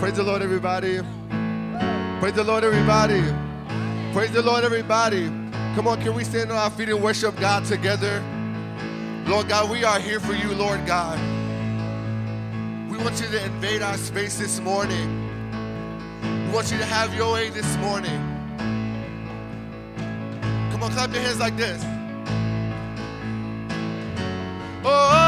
Praise the Lord, everybody. Praise the Lord, everybody. Praise the Lord, everybody. Come on, can we stand on our feet and worship God together? Lord God, we are here for you, Lord God. We want you to invade our space this morning. We want you to have your way this morning. Come on, clap your hands like this. Oh.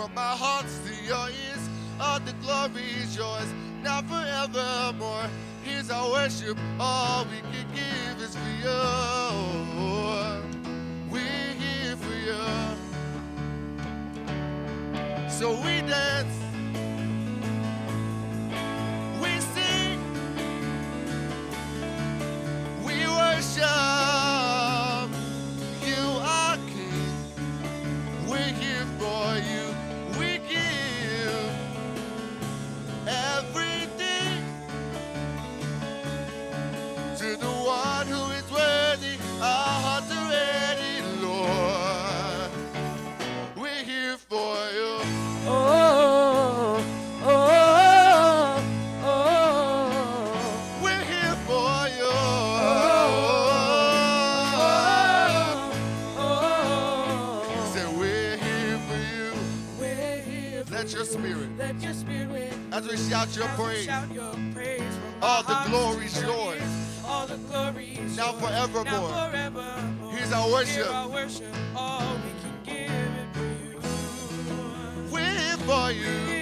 from my heart to your ears. All the glory is yours, now forevermore. Here's our worship, all we can give is for you. We're here for you. So we shout your praise. All the glory is yours. All the glory is now forevermore. Here's our worship. All We're for you.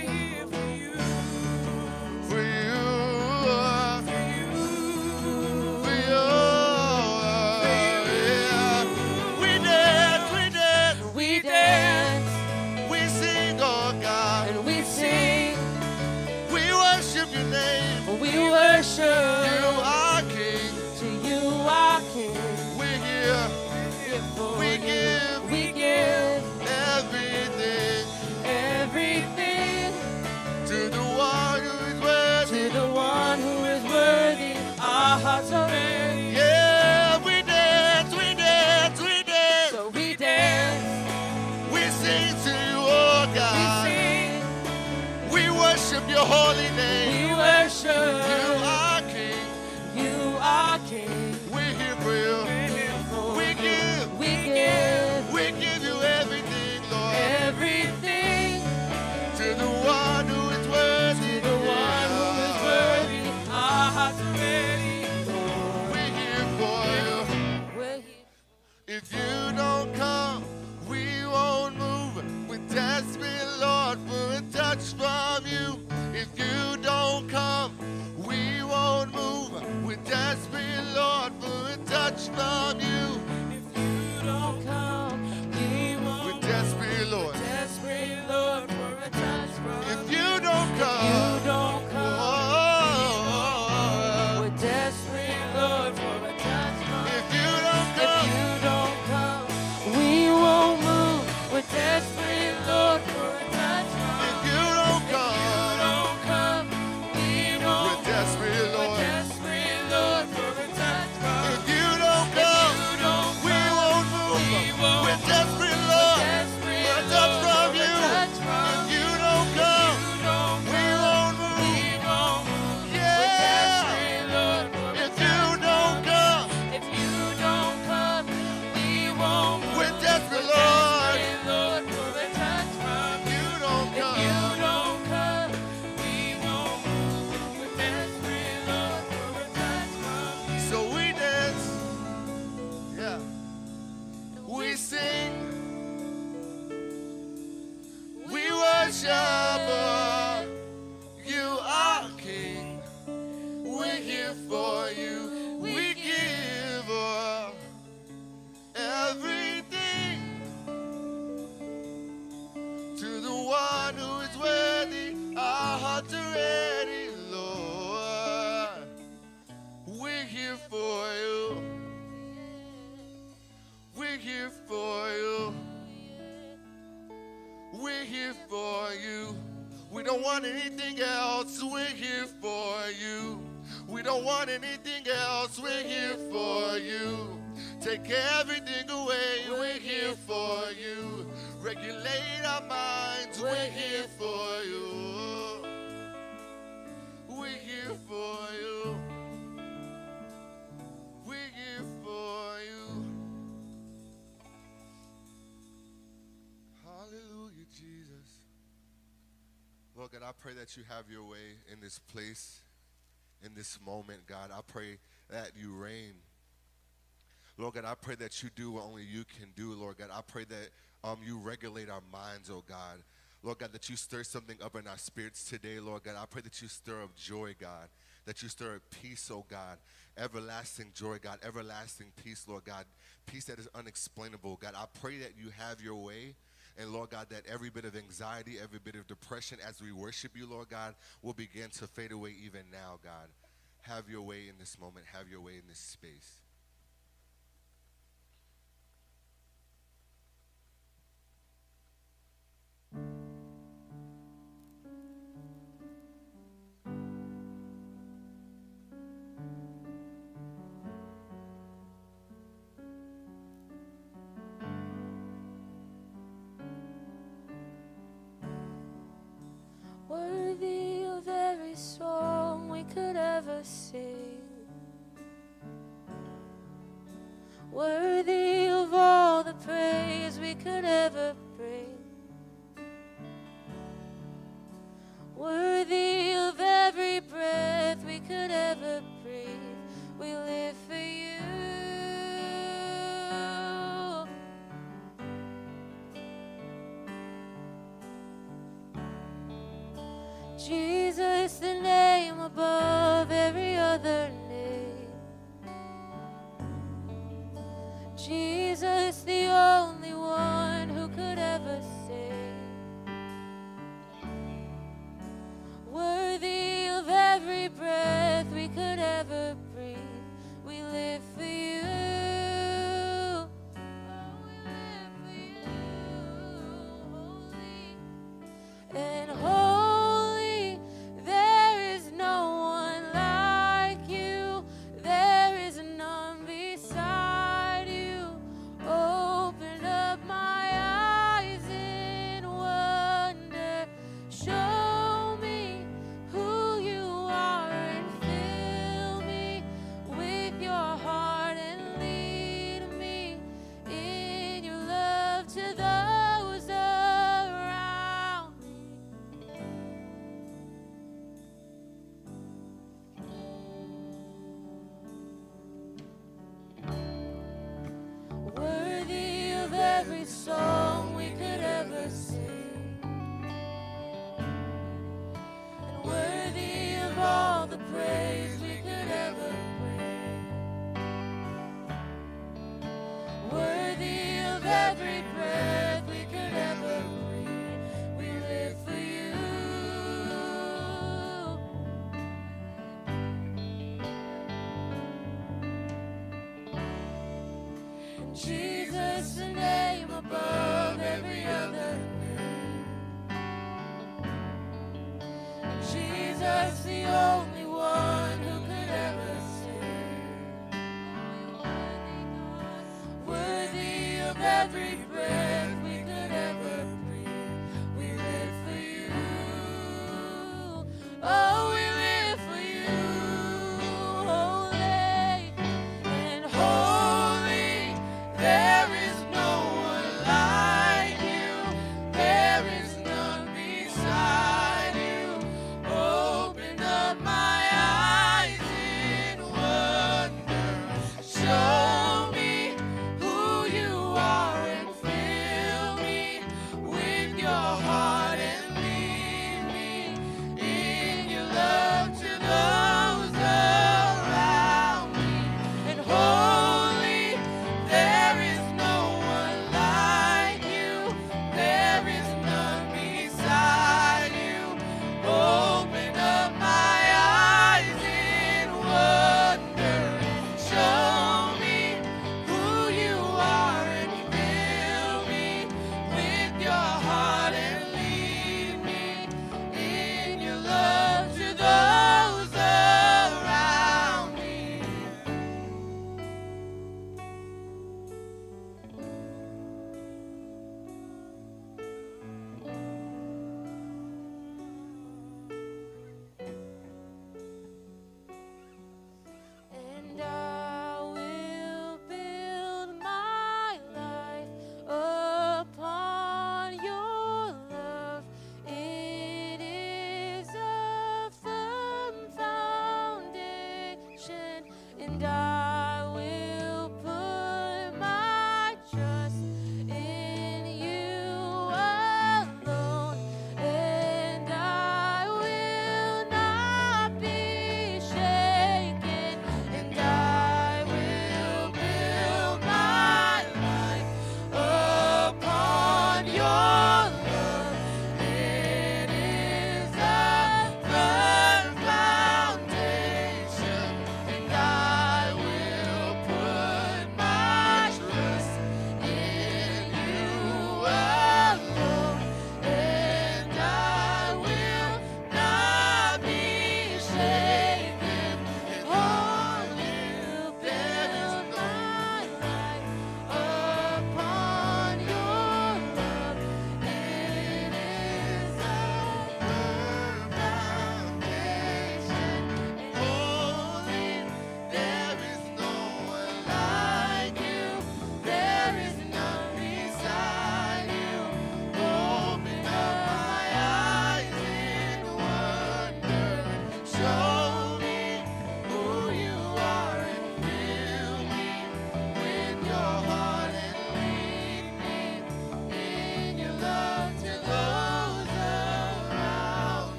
show. Take everything away. We're here for you. Regulate our minds. We're here for you. We're here for you. We're here for you. Hallelujah, Jesus. Lord God, I pray that you have your way in this place, in this moment, God. I pray that you reign. Lord God, I pray that you do what only you can do, Lord God. I pray that um, you regulate our minds, oh God. Lord God, that you stir something up in our spirits today, Lord God. I pray that you stir up joy, God. That you stir up peace, oh God. Everlasting joy, God. Everlasting peace, Lord God. Peace that is unexplainable, God. I pray that you have your way. And Lord God, that every bit of anxiety, every bit of depression as we worship you, Lord God, will begin to fade away even now, God. Have your way in this moment. Have your way in this space. Worthy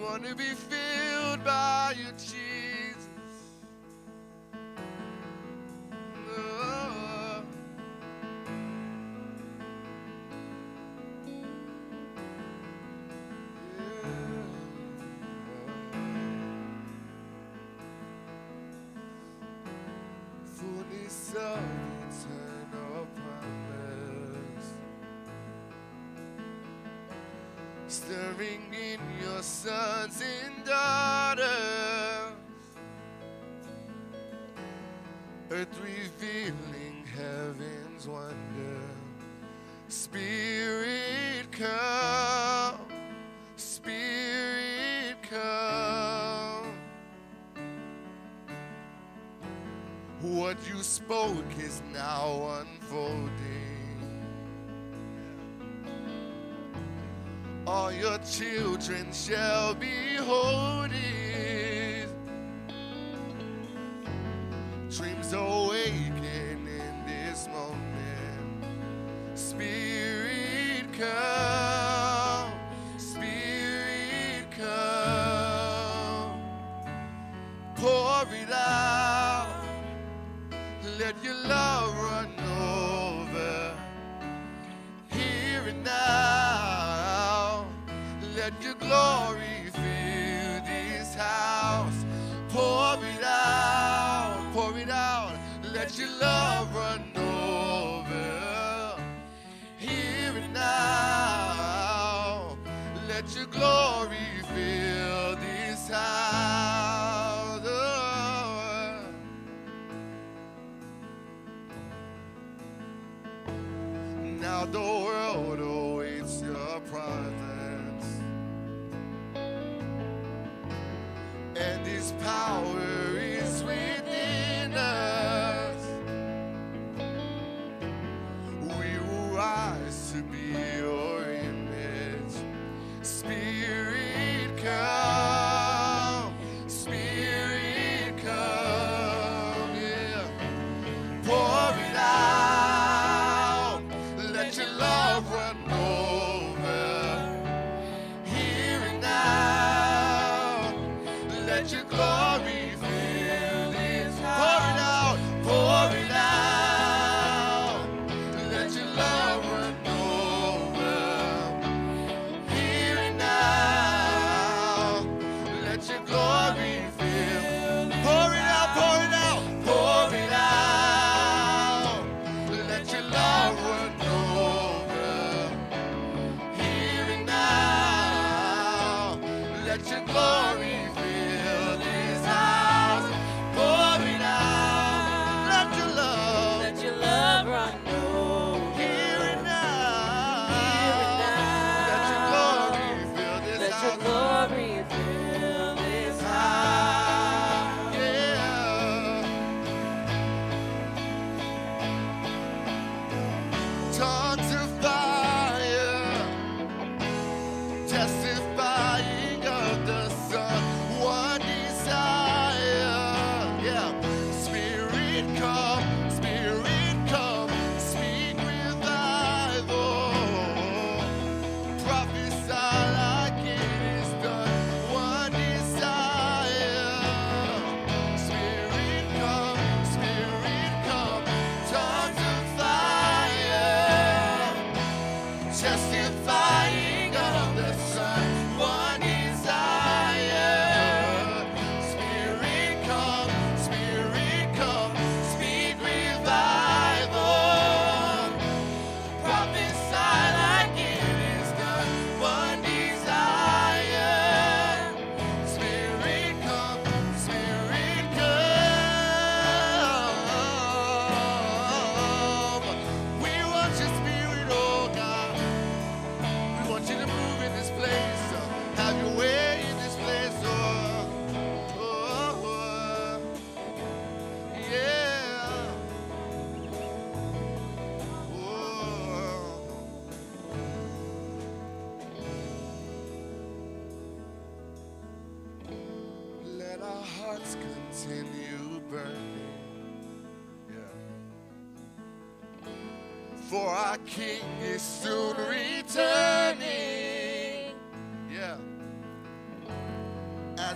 want to be filled by your tears. What you spoke is now unfolding. All your children shall be holding. to be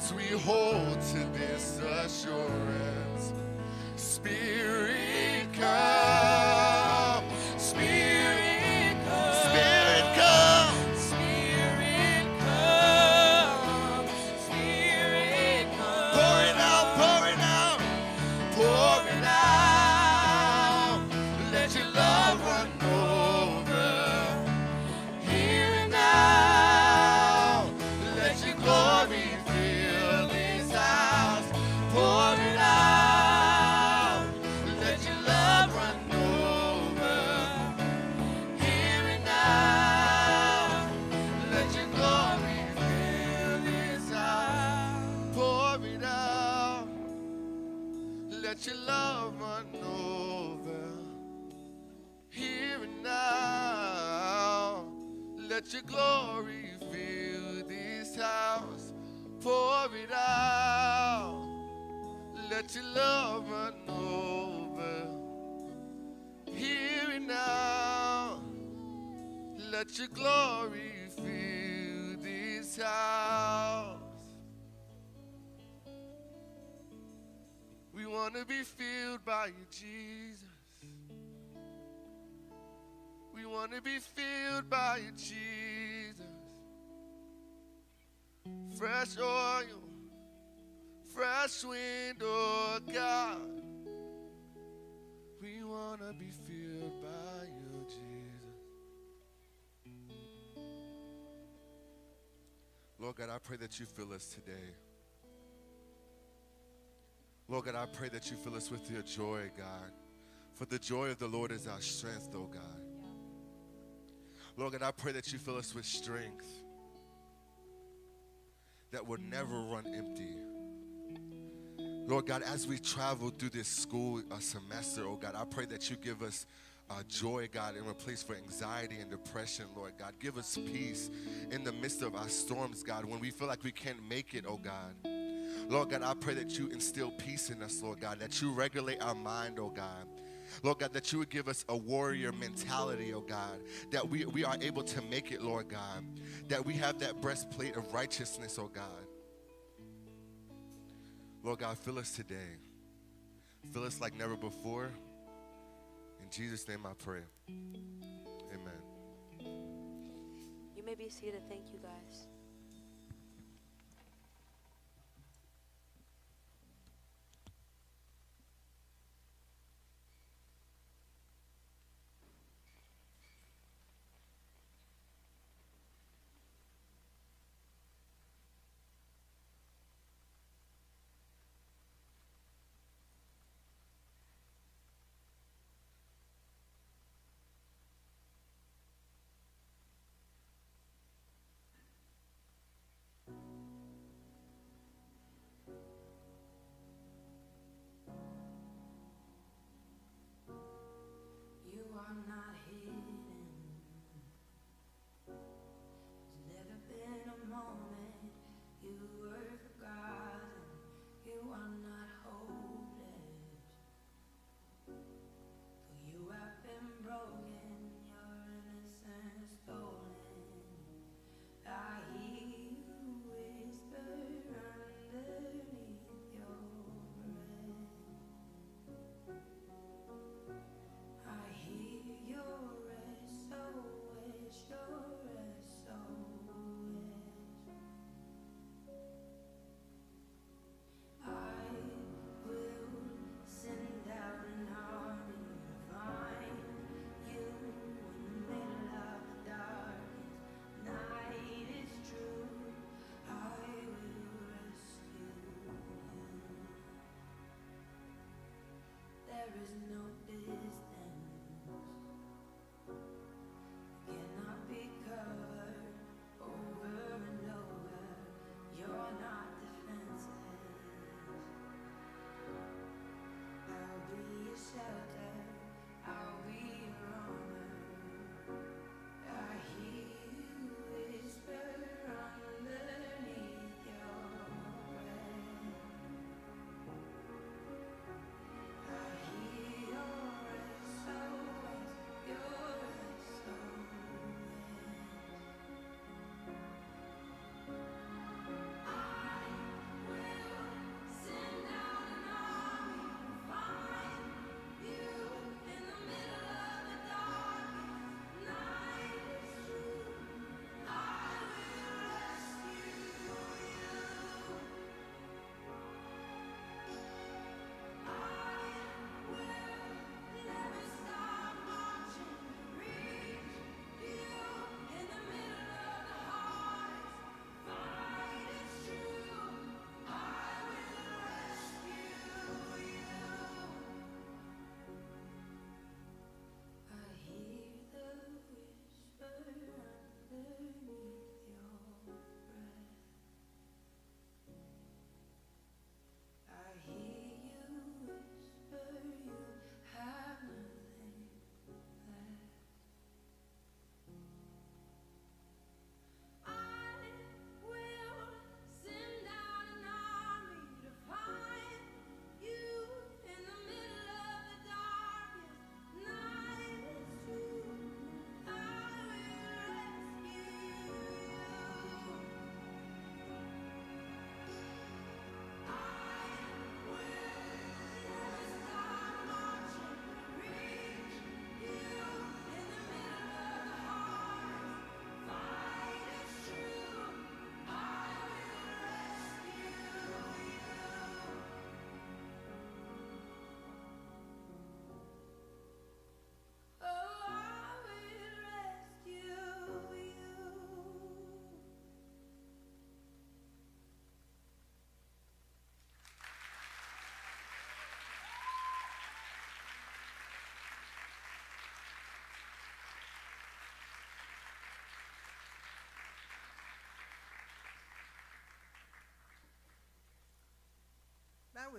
As we hold to this assurance, Spirit come, Let your glory fill this house. We want to be filled by you, Jesus. We want to be filled by you, Jesus. Fresh oil, fresh wind, oh God. We want to be filled by Lord God, I pray that you fill us today. Lord God, I pray that you fill us with your joy, God. For the joy of the Lord is our strength, oh God. Lord God, I pray that you fill us with strength that will never run empty. Lord God, as we travel through this school semester, oh God, I pray that you give us uh, joy, God, in a place for anxiety and depression, Lord God. Give us peace in the midst of our storms, God, when we feel like we can't make it, oh God. Lord God, I pray that you instill peace in us, Lord God, that you regulate our mind, oh God. Lord God, that you would give us a warrior mentality, oh God, that we, we are able to make it, Lord God, that we have that breastplate of righteousness, oh God. Lord God, fill us today. Fill us like never before. In Jesus' name I pray. Amen. You may be seated. Thank you, guys.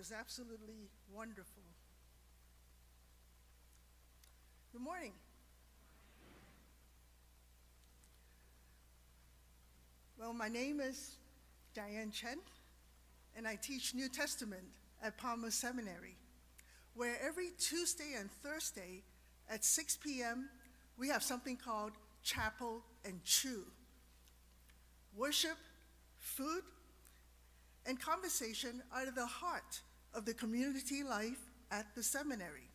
Was absolutely wonderful. Good morning. Well, my name is Diane Chen, and I teach New Testament at Palmer Seminary, where every Tuesday and Thursday at 6 p.m., we have something called Chapel and Chew. Worship, food, and conversation are the heart of the community life at the seminary.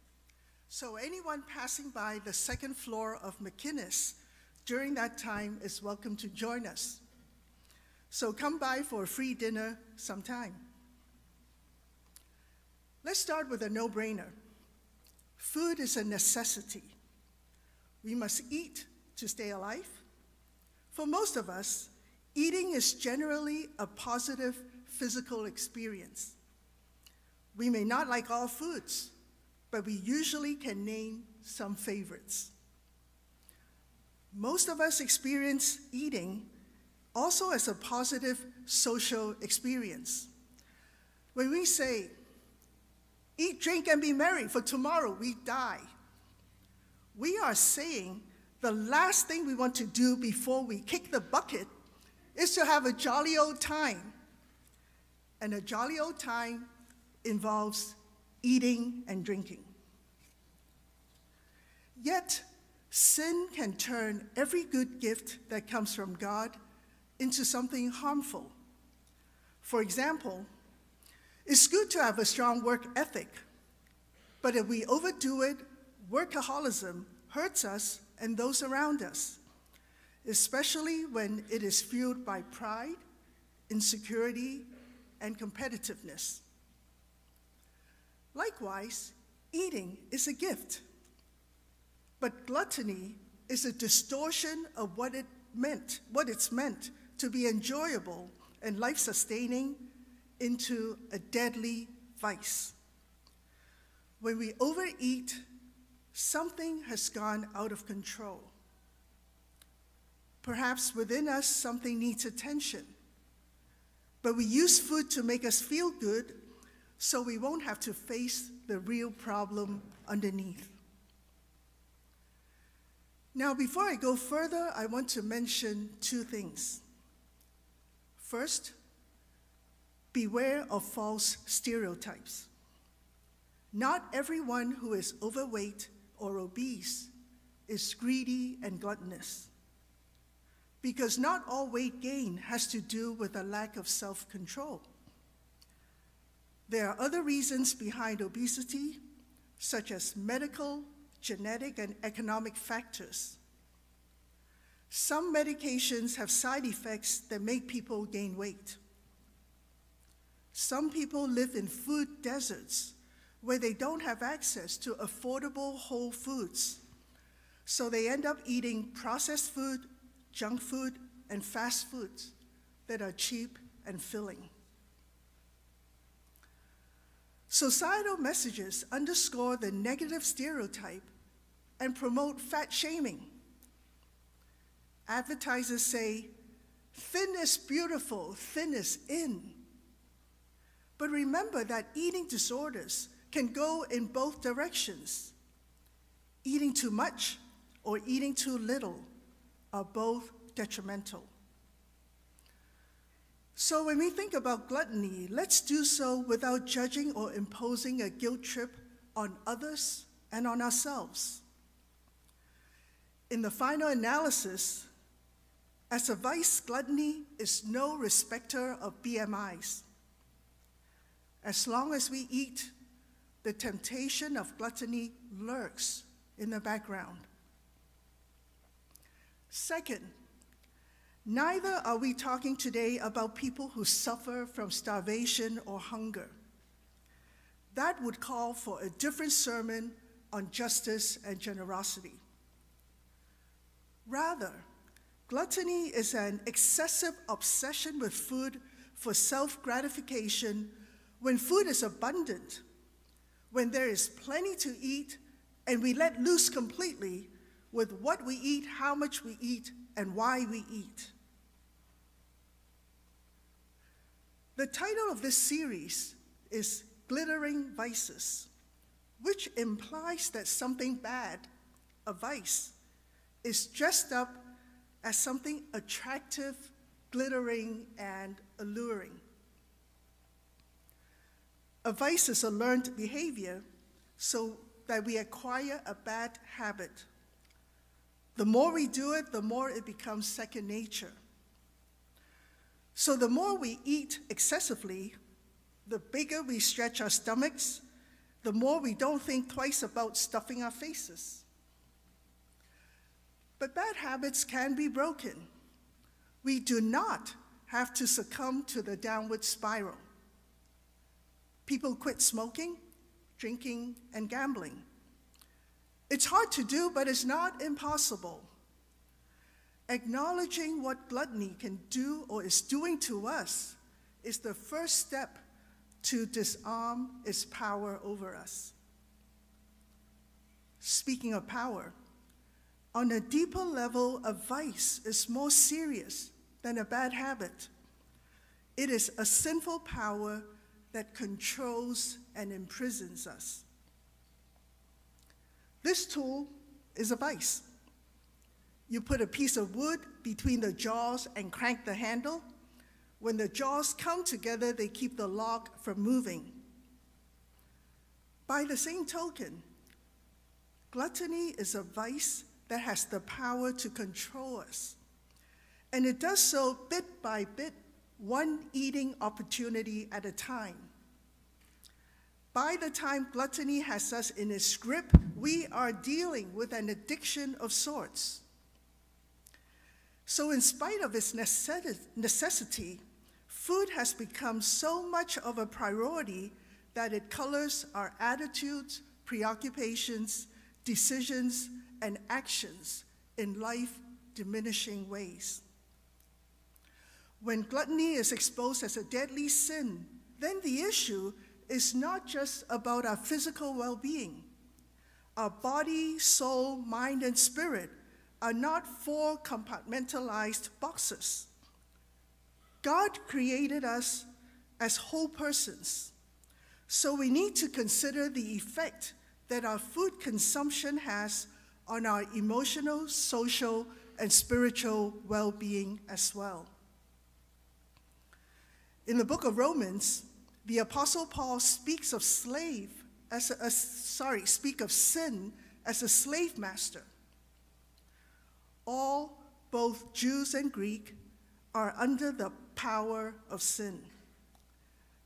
So anyone passing by the second floor of McInnis during that time is welcome to join us. So come by for a free dinner sometime. Let's start with a no brainer. Food is a necessity. We must eat to stay alive. For most of us, eating is generally a positive physical experience. We may not like all foods, but we usually can name some favorites. Most of us experience eating also as a positive social experience. When we say, eat, drink, and be merry, for tomorrow we die, we are saying the last thing we want to do before we kick the bucket is to have a jolly old time. And a jolly old time involves eating and drinking. Yet, sin can turn every good gift that comes from God into something harmful. For example, it's good to have a strong work ethic, but if we overdo it, workaholism hurts us and those around us, especially when it is fueled by pride, insecurity, and competitiveness. Likewise, eating is a gift, but gluttony is a distortion of what it meant, what it's meant to be enjoyable and life sustaining into a deadly vice. When we overeat, something has gone out of control. Perhaps within us, something needs attention. But we use food to make us feel good so we won't have to face the real problem underneath. Now, before I go further, I want to mention two things. First, beware of false stereotypes. Not everyone who is overweight or obese is greedy and gluttonous. Because not all weight gain has to do with a lack of self control. There are other reasons behind obesity, such as medical, genetic, and economic factors. Some medications have side effects that make people gain weight. Some people live in food deserts where they don't have access to affordable whole foods. So they end up eating processed food, junk food, and fast foods that are cheap and filling. Societal messages underscore the negative stereotype and promote fat shaming. Advertisers say, thin is beautiful, thin is in. But remember that eating disorders can go in both directions. Eating too much or eating too little are both detrimental. So when we think about gluttony, let's do so without judging or imposing a guilt trip on others and on ourselves. In the final analysis, as a vice, gluttony is no respecter of BMIs. As long as we eat, the temptation of gluttony lurks in the background. Second, neither are we talking today about people who suffer from starvation or hunger. That would call for a different sermon on justice and generosity. Rather, Gluttony is an excessive obsession with food for self gratification when food is abundant, when there is plenty to eat, and we let loose completely with what we eat, how much we eat, and why we eat. The title of this series is glittering vices, which implies that something bad, a vice, is dressed up as something attractive, glittering, and alluring. A vice is a learned behavior so that we acquire a bad habit. The more we do it, the more it becomes second nature. So the more we eat excessively, the bigger we stretch our stomachs, the more we don't think twice about stuffing our faces. But bad habits can be broken. We do not have to succumb to the downward spiral. People quit smoking, drinking, and gambling. It's hard to do, but it's not impossible. Acknowledging what gluttony can do or is doing to us is the first step to disarm its power over us. Speaking of power, on a deeper level, a vice is more serious than a bad habit. It is a sinful power that controls and imprisons us. This tool is a vice. You put a piece of wood between the jaws and crank the handle. When the jaws come together, they keep the log from moving. By the same token, gluttony is a vice that has the power to control us. And it does so bit by bit, one eating opportunity at a time. By the time gluttony has us in its grip, we are dealing with an addiction of sorts. So, in spite of its necessity, food has become so much of a priority that it colors our attitudes, preoccupations, decisions, and actions in life diminishing ways. When gluttony is exposed as a deadly sin, then the issue is not just about our physical well being. Our body, soul, mind, and spirit are not four compartmentalized boxes. God created us as whole persons, so we need to consider the effect that our food consumption has on our emotional, social, and spiritual well being as well. In the book of Romans, the Apostle Paul speaks of slave as a, a sorry, speak of sin as a slave master. All, both Jews and Greek, are under the power of sin.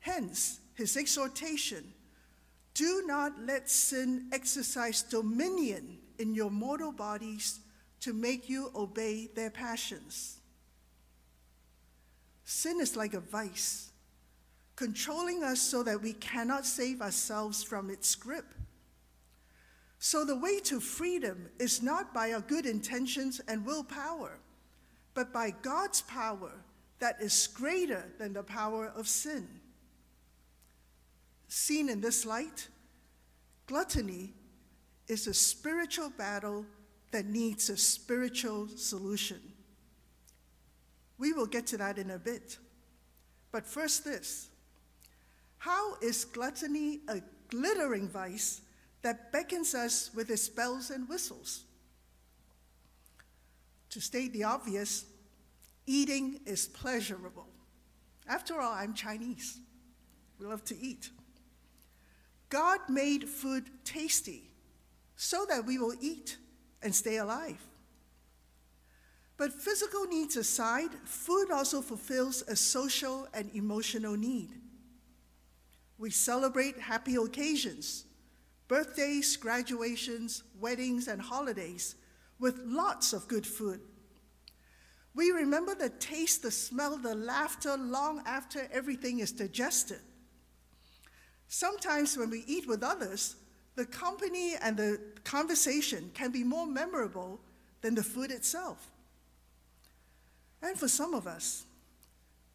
Hence, his exhortation do not let sin exercise dominion in your mortal bodies to make you obey their passions. Sin is like a vice controlling us so that we cannot save ourselves from its grip. So, the way to freedom is not by our good intentions and willpower, but by God's power that is greater than the power of sin. Seen in this light, gluttony is a spiritual battle that needs a spiritual solution. We will get to that in a bit. But first, this how is gluttony a glittering vice that beckons us with its bells and whistles? To state the obvious, eating is pleasurable. After all, I'm Chinese. We love to eat. God made food tasty so that we will eat and stay alive. But physical needs aside, food also fulfills a social and emotional need. We celebrate happy occasions, birthdays, graduations, weddings, and holidays with lots of good food. We remember the taste, the smell, the laughter long after everything is digested. Sometimes when we eat with others, the company and the conversation can be more memorable than the food itself. And for some of us,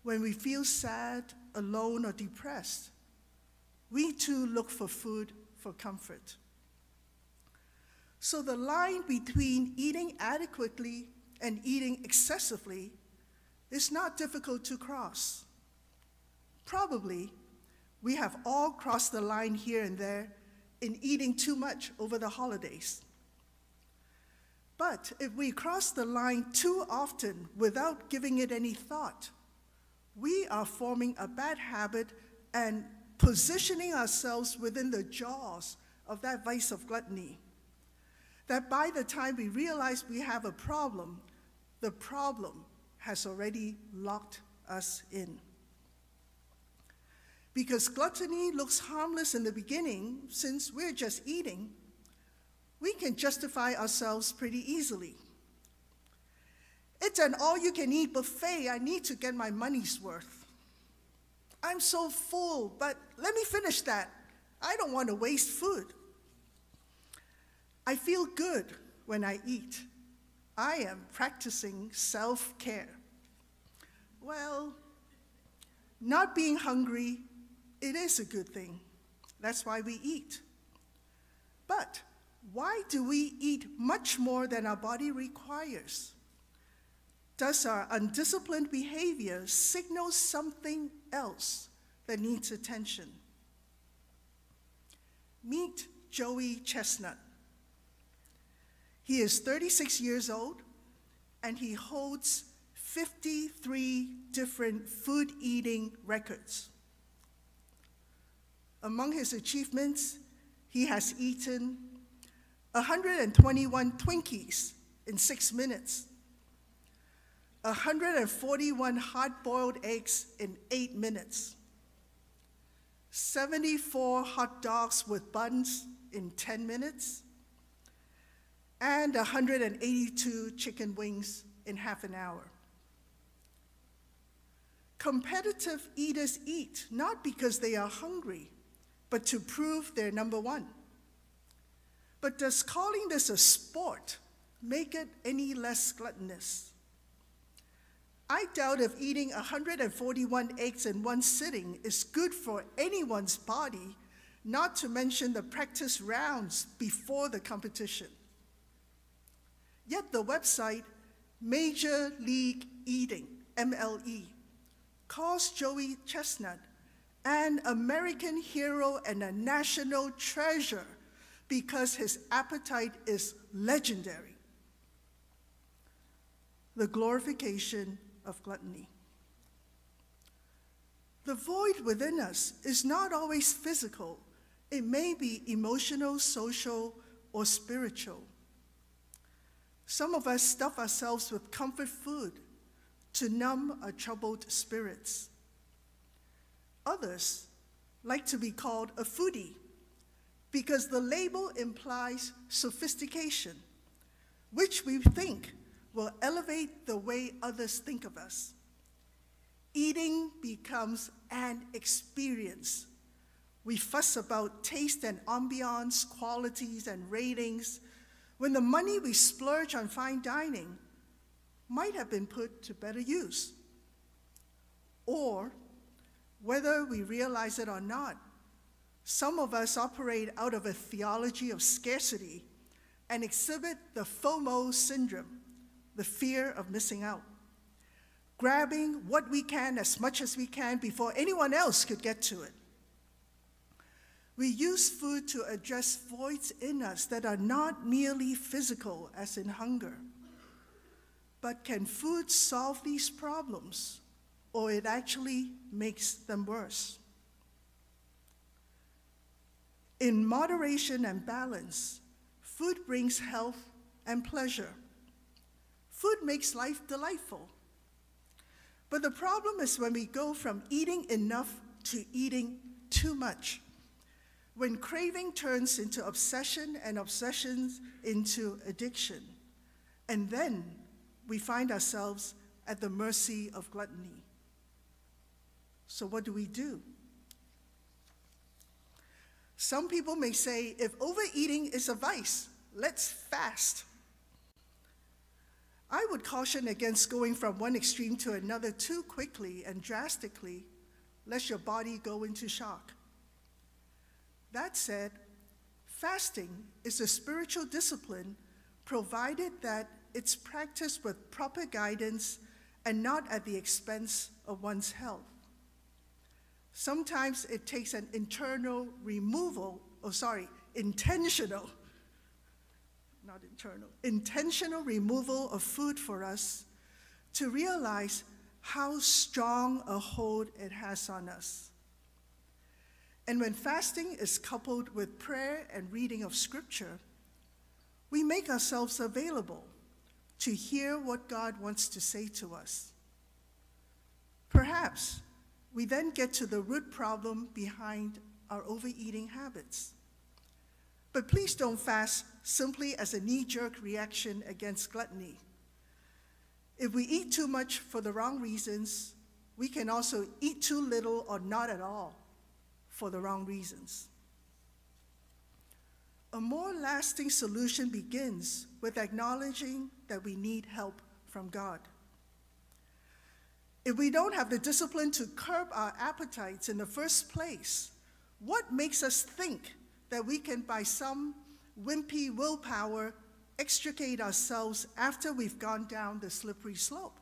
when we feel sad, alone, or depressed, we too look for food for comfort. So the line between eating adequately and eating excessively is not difficult to cross. Probably, we have all crossed the line here and there in eating too much over the holidays. But if we cross the line too often without giving it any thought, we are forming a bad habit and positioning ourselves within the jaws of that vice of gluttony. That by the time we realize we have a problem, the problem has already locked us in. Because gluttony looks harmless in the beginning, since we're just eating, we can justify ourselves pretty easily. It's an all you can eat buffet. I need to get my money's worth. I'm so full, but let me finish that. I don't want to waste food. I feel good when I eat. I am practicing self care. Well, not being hungry, it is a good thing. That's why we eat. But why do we eat much more than our body requires? Does our undisciplined behavior signal something else that needs attention? Meet Joey Chestnut. He is 36 years old and he holds 53 different food eating records. Among his achievements, he has eaten 121 Twinkies in six minutes, 141 hard boiled eggs in eight minutes, 74 hot dogs with buns in 10 minutes, and 182 chicken wings in half an hour. Competitive eaters eat not because they are hungry, but to prove they're number one. But does calling this a sport make it any less gluttonous? I doubt if eating 141 eggs in one sitting is good for anyone's body, not to mention the practice rounds before the competition. Yet the website Major League Eating, MLE, calls Joey Chestnut an American hero and a national treasure because his appetite is legendary. The glorification of gluttony. The void within us is not always physical, it may be emotional, social, or spiritual. Some of us stuff ourselves with comfort food to numb our troubled spirits. Others like to be called a foodie because the label implies sophistication, which we think will elevate the way others think of us. Eating becomes an experience. We fuss about taste and ambiance, qualities and ratings, when the money we splurge on fine dining might have been put to better use. Or, whether we realize it or not, some of us operate out of a theology of scarcity and exhibit the FOMO syndrome, the fear of missing out, grabbing what we can as much as we can before anyone else could get to it. We use food to address voids in us that are not merely physical, as in hunger. But can food solve these problems, or it actually makes them worse? In moderation and balance, food brings health and pleasure. Food makes life delightful. But the problem is when we go from eating enough to eating too much. When craving turns into obsession and obsessions into addiction. And then we find ourselves at the mercy of gluttony. So, what do we do? Some people may say if overeating is a vice, let's fast. I would caution against going from one extreme to another too quickly and drastically, lest your body go into shock. That said, fasting is a spiritual discipline provided that it's practiced with proper guidance and not at the expense of one's health. Sometimes it takes an internal removal, oh, sorry, intentional, not internal, intentional removal of food for us to realize how strong a hold it has on us. And when fasting is coupled with prayer and reading of scripture, we make ourselves available to hear what God wants to say to us. Perhaps we then get to the root problem behind our overeating habits. But please don't fast simply as a knee jerk reaction against gluttony. If we eat too much for the wrong reasons, we can also eat too little or not at all for the wrong reasons. A more lasting solution begins with acknowledging that we need help from God. If we don't have the discipline to curb our appetites in the first place, what makes us think that we can, by some wimpy willpower, extricate ourselves after we've gone down the slippery slope?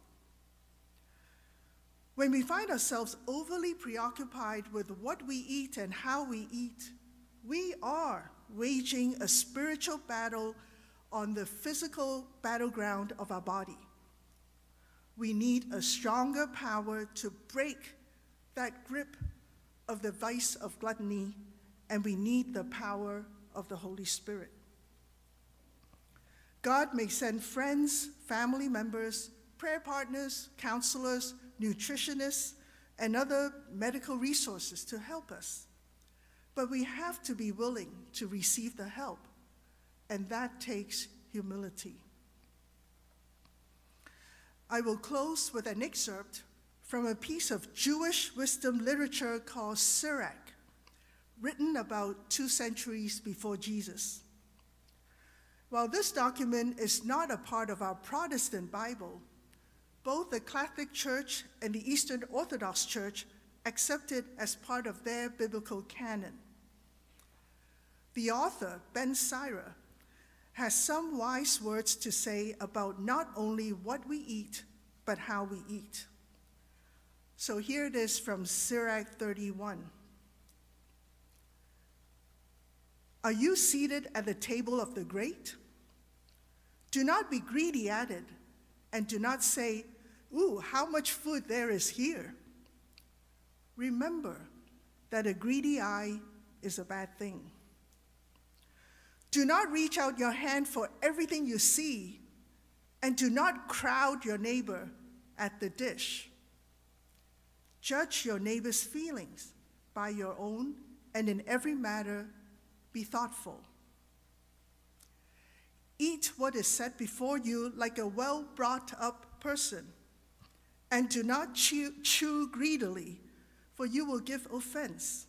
When we find ourselves overly preoccupied with what we eat and how we eat, we are waging a spiritual battle on the physical battleground of our body. We need a stronger power to break that grip of the vice of gluttony, and we need the power of the Holy Spirit. God may send friends, family members, prayer partners, counselors, nutritionists, and other medical resources to help us. But we have to be willing to receive the help, and that takes humility. I will close with an excerpt from a piece of Jewish wisdom literature called Sirach, written about two centuries before Jesus. While this document is not a part of our Protestant Bible, both the Catholic Church and the Eastern Orthodox Church accept it as part of their biblical canon. The author, Ben Sira, has some wise words to say about not only what we eat, but how we eat. So here it is from Sirach 31. Are you seated at the table of the great? Do not be greedy at it, and do not say, Ooh, how much food there is here. Remember that a greedy eye is a bad thing. Do not reach out your hand for everything you see, and do not crowd your neighbor at the dish. Judge your neighbor's feelings by your own, and in every matter, be thoughtful. Eat what is set before you like a well brought up person and do not chew, chew greedily, for you will give offense.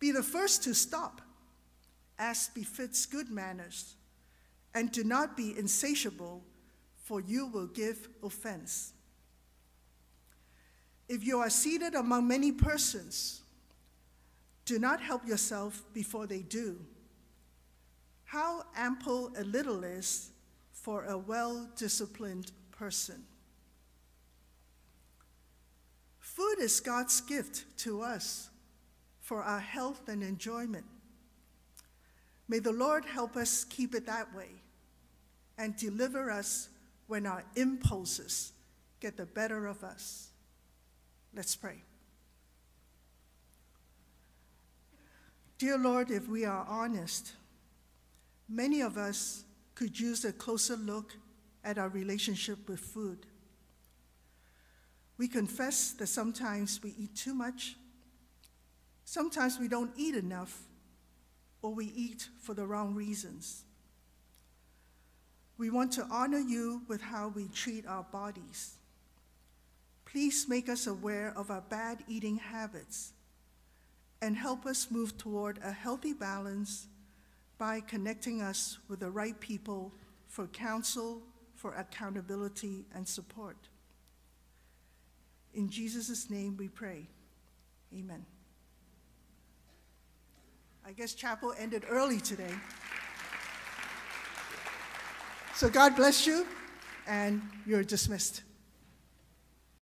Be the first to stop, as befits good manners, and do not be insatiable, for you will give offense. If you are seated among many persons, do not help yourself before they do. How ample a little is for a well disciplined person. Food is God's gift to us for our health and enjoyment. May the Lord help us keep it that way and deliver us when our impulses get the better of us. Let's pray. Dear Lord, if we are honest, many of us could use a closer look at our relationship with food. We confess that sometimes we eat too much, sometimes we don't eat enough, or we eat for the wrong reasons. We want to honor you with how we treat our bodies. Please make us aware of our bad eating habits and help us move toward a healthy balance by connecting us with the right people for counsel, for accountability, and support. In Jesus' name we pray. Amen. I guess chapel ended early today. So God bless you, and you're dismissed.